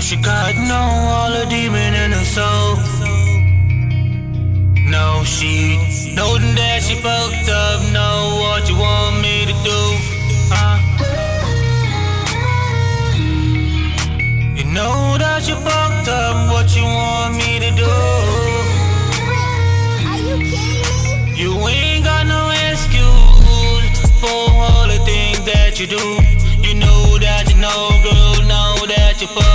Now she got no all demon in her soul. No, she know that she fucked up. Know what you want me to do? Huh? You know that you fucked up. What you want me to do? Are you kidding me? You ain't got no excuse for all the things that you do. You know that you know, girl. Know that you fucked.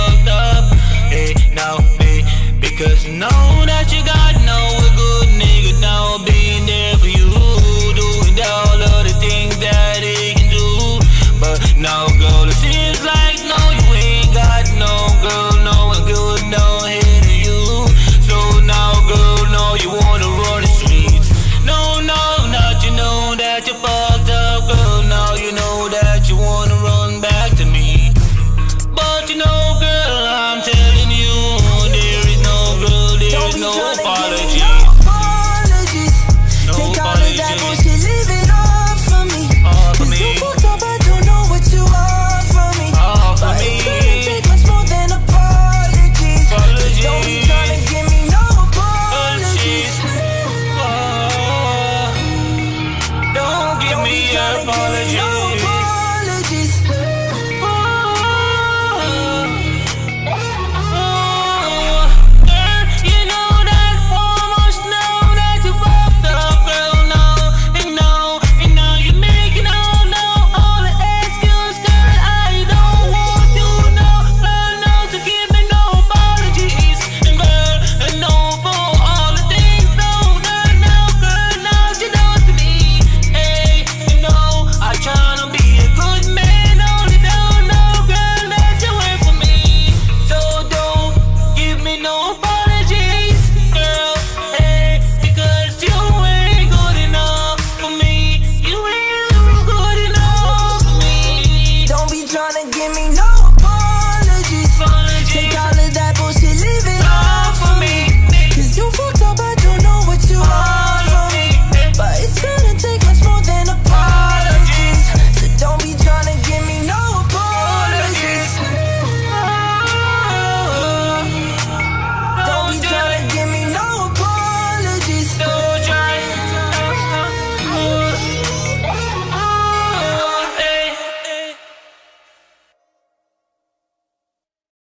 apology. No.